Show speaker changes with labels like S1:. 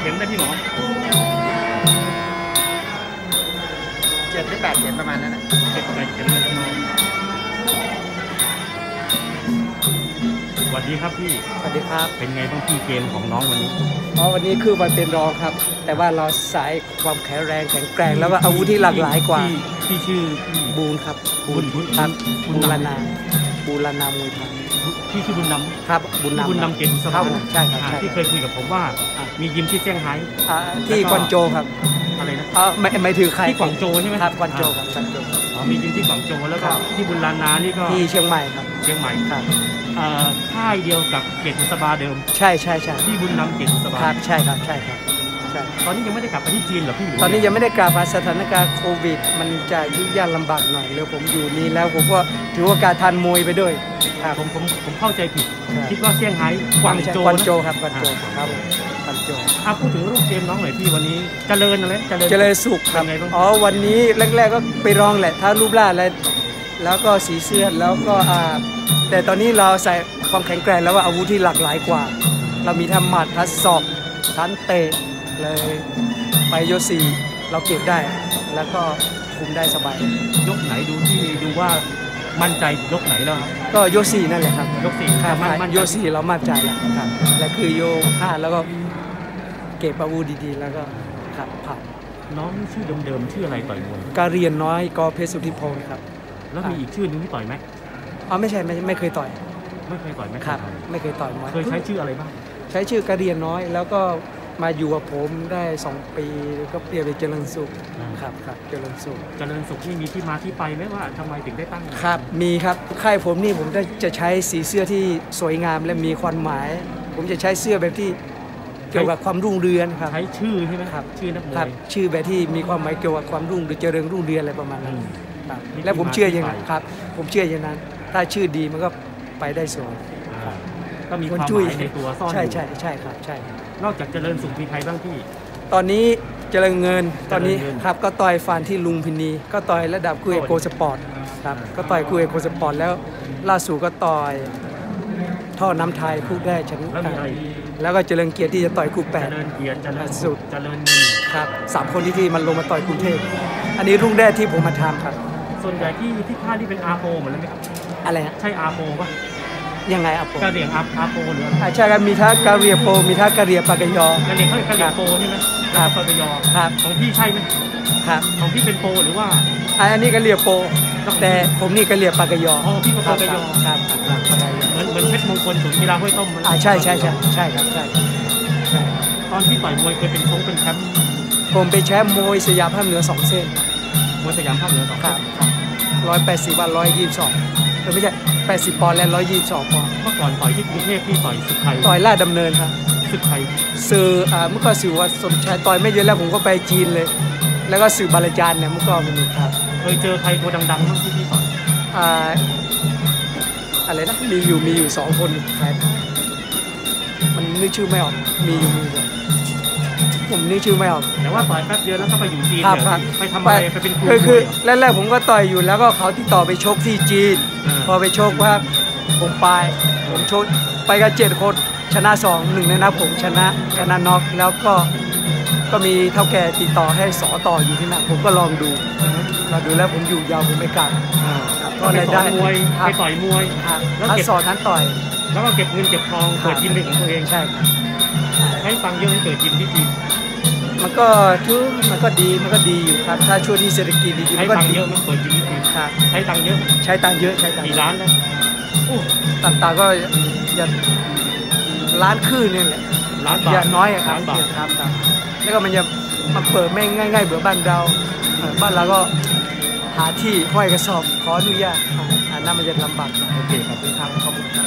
S1: เข็มได้พี่หมอ
S2: เจ็ดหรือแปดเข็มประมาณนั้นนะ
S1: เจ็ดแปดเข็มเลยประมาณสวัสดีครับพี่
S3: สวัสดีครับ
S1: เป็นไงบ้างพี่เกมของน้องวันนี้
S3: อ๋อวันนี้คือมันเป็นรองครับ แต่ว่าเราสายความแข็งแรงแข็งแกร่งแล้วก็อาวุธที่หลากหลายกว่า
S1: พี่พี่ชื่อพี่
S3: บูนครับ
S1: บุญบุญ
S3: ครับ
S1: บุ
S3: บู
S1: ญ
S3: ร
S1: นำ
S3: ณา บูรณามวยไทย
S1: พี่ชื่อบุญน
S3: ครับบุญำนำ
S1: บุญนำเก่งส
S3: ครั
S1: บา
S3: บ
S1: ย
S3: ผมใช่ครับ
S1: อ่า
S3: ใช่
S1: ที่เคยคุยกับผมว่า
S3: อะ
S1: มียิมที่เซี่ยงไฮ้
S3: อ่าที่กวางโจวครับ
S1: อะไรนะ
S3: อ๋อไม่ไม่ถือใคร
S1: ที่กวางโจวใช่ไหม
S3: ครับกวางโจวครับกวางโจว
S1: อ๋อมียิมที่กวางโจวแล้วก็
S3: ครับ
S1: ที่บุญลานานี่ก็
S3: ที่เชียงใหม่ครับ
S1: เชียงใหม่
S3: ครับ
S1: เอ่อค่ายเดียวกับเกียรติสบาเดิม
S3: ใช่ใช่ใช่
S1: ที่บุญนำเกียรติสบา
S3: ครับใช่ครับใช่ครับใช่
S1: ตอนนี้ยังไม่ได้กลับไปที่จีนเหรอพี่หรื
S3: ตอนนี้ยังไม่ได้กลับมาสถานการณ์โควิด มันจะยุ่งยากลำบากหน่อยแล้วผมอยู่นี่แล้วผมก็ถือว่าการทานมวยไปด้วยครับ
S1: ผมผมผมเข้าใจผิด
S3: ครับ
S1: คิดว่าเซี่ยงไฮ้กวางโจว
S3: กวาง
S1: นะ
S3: โจวครับกวางโจวครับ ผมกวางโจว
S1: อะพูดถึงรูปเกมน้องหน่อยพี่วันนี้เจริญอะไรเจริญ
S3: เจริญสุขครับ
S1: เป็นไงบ้าง
S3: อ๋อวันนี้แรก ๆ ก็ไปรองแหละถ้ารูปร่างอะไรแล้วก็สีเสื้อแล้วก็อ่าแต่ตอนนี้เราใส่ความแข็งแกร่งแล้วว่าอาวุธที่หลากหลายกว่า เรามีทั้งหมัดทั้งศอกทั้งเตะเลยไปโยสีเราเก็บได้ แล้วก็คุมได้สบาย
S1: ยกไหนดูที่ดูว่ามั่นใจยกไหนแล้วครับ
S3: ก็โยสีนั่นแหละครับ
S1: ยกสี่
S3: ครับ
S1: มั่นมั่นใจ
S3: โยสีเรามั่นใจแล้วครับและคือโยห้าแล้วก็ เก็บอาวุธดีๆ แล้วก็ครับผ่าน
S1: น้องชื่อเดิมๆชื่ออะไรต่อยมวย
S3: การเรียนน้อยกอเพชรสุทธิพงศ์ครับ
S1: แล้วมีอีกชื่อหนึงที่ต่อยไหม
S3: อ๋อไม่ใช่ไม่ไม่เคยต่อย
S1: ไม่เคยต่อยไหม
S3: ครับ ไม่เคยต่อยมวย
S1: เคยใช้ชื่ออะไรบ้าง
S3: ใช้ชื่อกระเรียนน้อยแล้วก็มาอยู่กับผมได้ 2 ปีก็เปลี่ยนไปเจริญสุขครับครับเจริญสุข
S1: เจริญสุขนี่มีที่มาที่ไปไหมว่าทำไมถึงได้ตั้ง
S3: ครับมีครับค่ายผมนี่ผมจะจะใช้สีเสื้อที่สวยงามและมีความหมาย ผมจะใช้เสื้อแบบที่ เกี่ยวกับความรุ่งเรืองครับ
S1: ใช้ชื่อใช่ไหม
S3: ครับ
S1: ชื่อนักม
S3: ครับ
S1: วย
S3: ชื่อแบบที่มีความหมายเกี่ยวกับความรุ่งหรือเจริญรุ่งเรืองอะไรประมาณนั้น
S1: อืม
S3: ครับ
S1: นี่
S3: และผม
S1: ที่มา
S3: เชื่ออย่าง
S1: ที่
S3: นั้น
S1: ไป
S3: ครับ ผมเชื่ออย่างนั้น ถ้าชื่อดีมันก็ไปได้สวย
S1: อ่าก็มี
S3: ค
S1: คนวามห
S3: จุ้ย
S1: มายในตัวซ่อนอ
S3: ใช่
S1: ยู่
S3: ใช่ใช่ครับใช่
S1: นอกจากเจริญสุขมีใครบ้างพี่
S3: ตอนนี้เจริญเงินตอนนี้
S1: เจริญเงิน
S3: ครับก็ต่อยฟันที่ลุงพินี ก็ต่อยระดับคู่เอกโกสปอร์ตครับก็ต่อยคู่เอกโกสปอร์ตแล้วล่าสุดก็ต่อย ท่อน้ำไทยคู่แรกชนะ
S1: แล้วมีอะไรอีก
S3: แล้วก็เจริญเกียรติที่จะต่อยคู่แป
S1: เจ
S3: ด
S1: ริญเกียรติเจริญ
S3: สุ
S1: สุ
S3: ด
S1: ขเจริญเงิน
S3: ครับสามคนที่ที่มันลงมาต่อยกรุงเทพอันนี้รุ่งแรกที่ผมมาทำครับ
S1: ส่วนใหญ่ที่ที่ค่ายที่เป็นอาโปเหมือนกันไหมครับ
S3: อะไรฮะ
S1: ใช่อาโปป่ะ
S3: ยังไงอะผม
S1: กะเหรี่ยงอาอาโปหรืออะไร
S3: อ่าใช่ครับมีทั้งกะเหรียโปมีทั้งกะเหรียปากกยอ
S1: กะเหรี่ยงเขาเรียกกะเหรี่ยงโปใช่ไหม
S3: ครับ
S1: แล้วก็ปยอ
S3: ครับ
S1: ของพี่ใช่ไหม
S3: ครับ
S1: ของพี่เป็นโปหรือว่า
S3: อันนี้กะเหรียโปแต่ผมนี่กะเหรียปากกยอ
S1: อ๋อพี่ก็ปากยอ
S3: ครับครับครับปากกยอ
S1: เห มือนเหมือนเพชรมงคลศูนย์กีฬาห้วยต้ม
S3: อ่าใช่ใช่ใช่ใช่ครับใช่ใช่
S1: ตอนที่ต่อยมวยเคยเป็นโค้งเป็นแชมป์
S3: ผมไปนแชมป์มวยสยามภาคเหนือสองเส้น
S1: มวยสยามภาคเหนือสอง
S3: ครับร้อยแปดสิบวันร้อยยี่สิบสองไม่ใช่แปดสิบปอนด์และร้อยยี่สิบสองปอนด์
S1: เมื่อก่อนต่อยที่กรุงเทพพี่ต่อยศึกไทย
S3: ต่อยลาดดำเนินครับ
S1: ศึกไทย
S3: สื่ออ่าเมื่อก่อนสื่อว่าสมชายต่อยไม่เยอะแล้วผมก็ไปจีนเลย แล้วก็สื่อบาลาจานเนี่ยเมื่อก่อนมันมีครับ
S1: เคยเจอใครตัวดังๆบ้างที่พี่ต่อย
S3: อ่าอะไรนะมีอยู่มีอยู่สองคนใครมันนึกชื่อไม่ออกมีอยู่มีอยู่ผมนึกชื่อไม่ออก
S1: แต่ว่าต่อยแป๊บเดียวแล้วก็ไปอยู่จีน
S3: ครับ
S1: เนี่ย
S3: ครับ
S1: ไปทำอะไรไปเป็นครู
S3: คือคือ
S1: มวยเหรอ
S3: แรกๆผมก็ต่อยอยู่แล้วก็เขาติดต่อไปชกที่จีน
S1: อ่า
S3: พอไปชกว่าผมไปผมชกไปกันเจ็ดคน ชนะสองหนึ่งในนั้นผมชนะชนะน็อกแล้วก็ก็มีเท่าแก่ติดต่อให้สอต่ออยู่ที่นั่นผมก็ลองดูลองดูแล้วผมอยู่ยาวผมไม่กลับ
S1: อ่า
S3: ครับ
S1: ก็ไปต่อยมวย
S3: ครับ
S1: ไปต่อยมวย
S3: ครับ
S1: แล้ว
S3: ทั้ง
S1: เก็บ
S3: สอนทั้งต่อย
S1: แล้วก็เก็บเงินเก็บทอง
S3: ครั
S1: เปิ
S3: บ
S1: ดยิมเป็นของตัวเอง
S3: ใช่ครับ
S1: ใช้ตังค์เยอะให้เกิดยิมที่จีน
S3: มันก็ถือมันก็ดีมันก็ดีอยู่ครับ ถ้าช่วงที่เศรษฐกิจดีๆ
S1: ใช้
S3: มันก็
S1: ตังค์
S3: ดี
S1: เยอะมันเปิดยิมที่จีน
S3: ครับ
S1: ใช้ตังค์เยอะ
S3: ใช้ตังค์เยอะใช้ตังค์
S1: กี่ล้านนะ
S3: ต่างๆก็อย่า ล้านครึ่งเนี่ยแหละ
S1: ล้านบาท
S3: อย่าน้อยอะครับ
S1: ล้านบาท
S3: ครับครับ แล้วก็มันจะมาเปิดไม่ง่ายๆเหมือนบ้านเราเออบ้านเราก็หาที่ห้อยกระสอบขออนุญาตอ่าอันนั้นมันจะลำบากหน่อย
S1: โอเคครับ
S3: ครับขอบคุณครับ